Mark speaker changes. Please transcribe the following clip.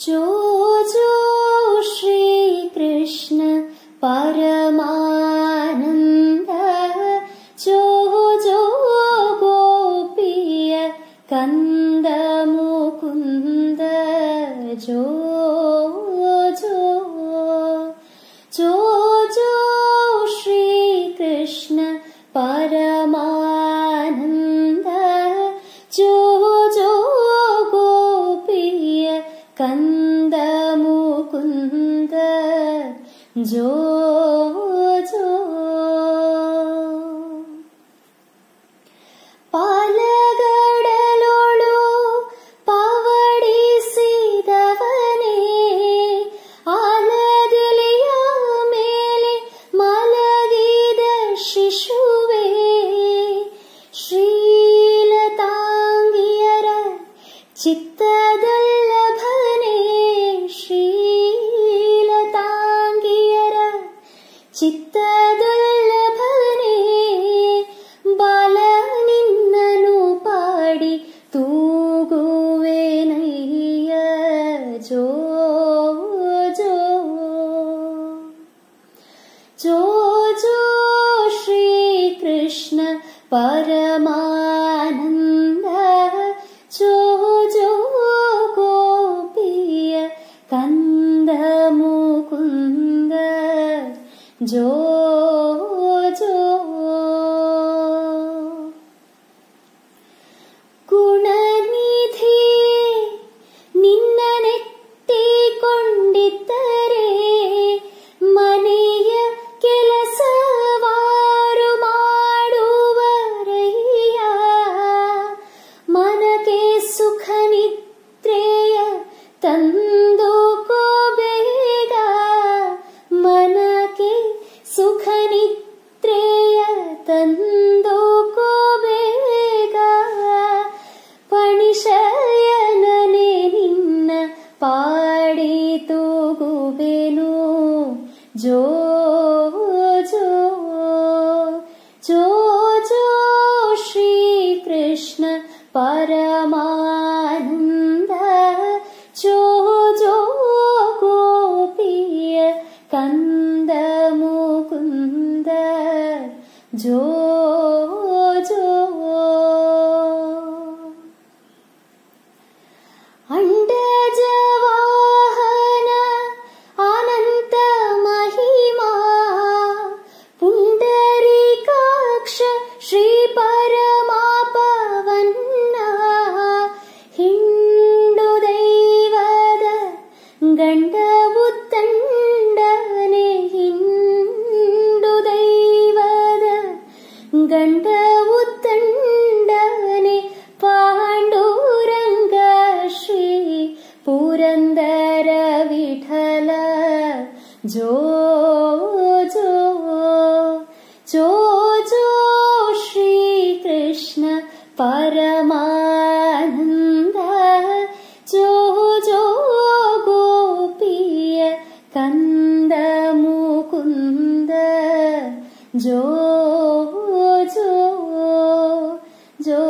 Speaker 1: जो जो श्रीकृष्ण परमानन्द जो जो गोपीय कन्द मुकुन्द जो जो जो കന്ദമുകുന്ദ ജോ ജോ. പാലകടലോളു ശിശുവേ. ശ്രീലതാംഗിയര ചിത്തദൽ ಚಿತ್ತದಲ್ಲಭನೇ ಬಾಲ ನಿನ್ನನು ಪಾಡಿ ತೂಗುವೆನಯ್ಯ ಜೋ ಜೋ ಜೋ ಜೋ ಶ್ರೀಕೃಷ್ಣ ಪರಮಾನಂದ जो जो ಪಣಿಶಯನನೆ ನಿನ್ನ ಪಾಡಿ ತೂಗುವೆನು ಜೋ ಜೋ ಜೋ ಜೋ ಶ್ರೀಕೃಷ್ಣ ಪರಮಾನಂದ ಜೋ ಜೋ ಗೋಪಿಯ ಕಂದ ಮುಕುಂದ ಜೋ ಜೋ जो जो जो जो श्री कृष्ण परमानंद जो जो गोपीय कन्द मुकुन्द जो जो जो